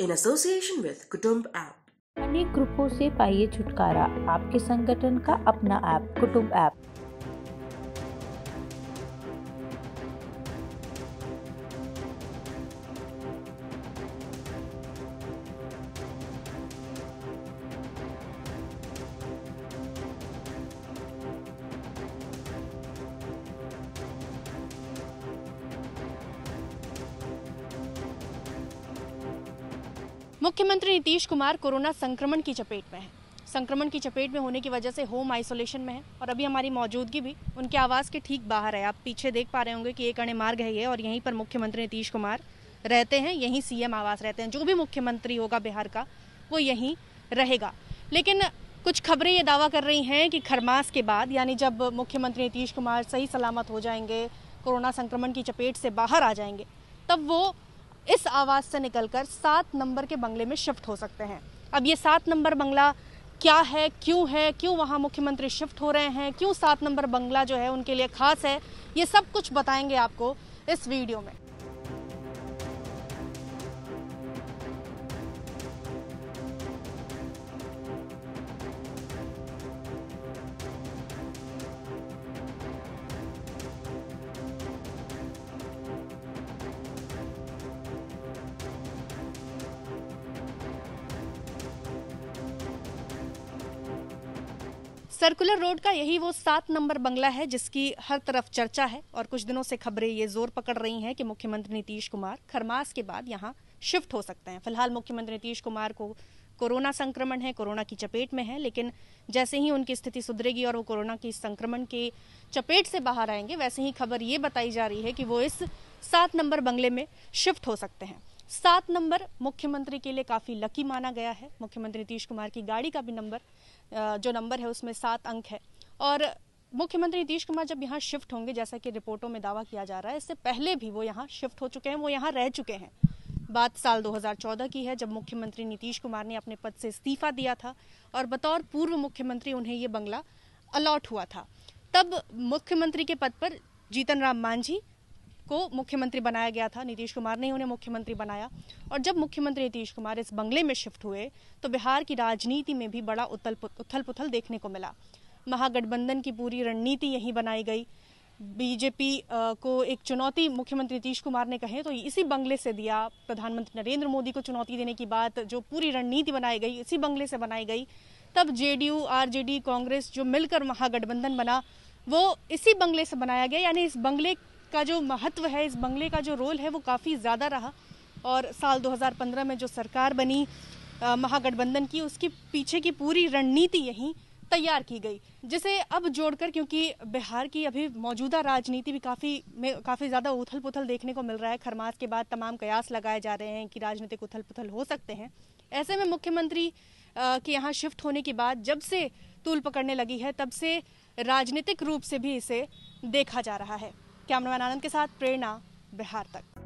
in association with Kutumb app अनेक ग्रुपों से पाइए छुटकारा। आपके संगठन का अपना ऐप कुटुंब ऐप मुख्यमंत्री नीतीश कुमार कोरोना संक्रमण की चपेट में है। संक्रमण की चपेट में होने की वजह से होम आइसोलेशन में है और अभी हमारी मौजूदगी भी उनके आवास के ठीक बाहर है। आप पीछे देख पा रहे होंगे कि एक अणे मार्ग है ये और यहीं पर मुख्यमंत्री नीतीश कुमार रहते हैं, यहीं सीएम आवास रहते हैं। जो भी मुख्यमंत्री होगा बिहार का, वो यहीं रहेगा। लेकिन कुछ खबरें ये दावा कर रही हैं कि खरमास के बाद, यानी जब मुख्यमंत्री नीतीश कुमार सही सलामत हो जाएँगे, कोरोना संक्रमण की चपेट से बाहर आ जाएँगे, तब वो इस आवाज़ से निकलकर सात नंबर के बंगले में शिफ्ट हो सकते हैं। अब ये सात नंबर बंगला क्या है, क्यों है, क्यों वहाँ मुख्यमंत्री शिफ्ट हो रहे हैं, क्यों सात नंबर बंगला जो है उनके लिए खास है, ये सब कुछ बताएँगे आपको इस वीडियो में। सर्कुलर रोड का यही वो सात नंबर बंगला है जिसकी हर तरफ़ चर्चा है और कुछ दिनों से खबरें ये ज़ोर पकड़ रही हैं कि मुख्यमंत्री नीतीश कुमार खरमास के बाद यहाँ शिफ्ट हो सकते हैं। फ़िलहाल मुख्यमंत्री नीतीश कुमार को कोरोना संक्रमण है, कोरोना की चपेट में है, लेकिन जैसे ही उनकी स्थिति सुधरेगी और वो कोरोना की संक्रमण के चपेट से बाहर आएँगे, वैसे ही खबर ये बताई जा रही है कि वो इस सात नंबर बंगले में शिफ्ट हो सकते हैं। सात नंबर मुख्यमंत्री के लिए काफ़ी लकी माना गया है। मुख्यमंत्री नीतीश कुमार की गाड़ी का भी नंबर जो नंबर है, उसमें सात अंक है। और मुख्यमंत्री नीतीश कुमार जब यहाँ शिफ्ट होंगे, जैसा कि रिपोर्टों में दावा किया जा रहा है, इससे पहले भी वो यहाँ शिफ्ट हो चुके हैं, वो यहाँ रह चुके हैं। बात साल 2014 की है, जब मुख्यमंत्री नीतीश कुमार ने अपने पद से इस्तीफा दिया था और बतौर पूर्व मुख्यमंत्री उन्हें ये बंगला अलॉट हुआ था। तब मुख्यमंत्री के पद पर जीतन राम मांझी को मुख्यमंत्री बनाया गया था, नीतीश कुमार ने उन्हें मुख्यमंत्री बनाया। और जब मुख्यमंत्री नीतीश कुमार इस बंगले में शिफ्ट हुए तो बिहार की राजनीति में भी बड़ा उथल उथल पुथल देखने को मिला। महागठबंधन की पूरी रणनीति यहीं बनाई गई। बीजेपी को एक चुनौती मुख्यमंत्री नीतीश कुमार ने कहे तो इसी बंगले से दिया प्रधानमंत्री नरेंद्र मोदी को चुनौती देने की बात, जो पूरी रणनीति बनाई गई, इसी बंगले से बनाई गई। तब जेडीयू, आरजेडी, कांग्रेस, जो मिलकर महागठबंधन बना, वो इसी बंगले से बनाया गया, यानी इस बंगले का जो महत्व है, इस बंगले का जो रोल है, वो काफ़ी ज़्यादा रहा। और साल 2015 में जो सरकार बनी महागठबंधन की, उसके पीछे की पूरी रणनीति यहीं तैयार की गई, जिसे अब जोड़कर, क्योंकि बिहार की अभी मौजूदा राजनीति भी काफ़ी में, काफ़ी ज़्यादा उथल पुथल देखने को मिल रहा है। खरमास के बाद तमाम कयास लगाए जा रहे हैं कि राजनीतिक उथल पुथल हो सकते हैं। ऐसे में मुख्यमंत्री के यहाँ शिफ्ट होने के बाद जब से तूल पकड़ने लगी है, तब से राजनीतिक रूप से भी इसे देखा जा रहा है। कैमरामैन आनंद के साथ प्रेरणा बिहार तक।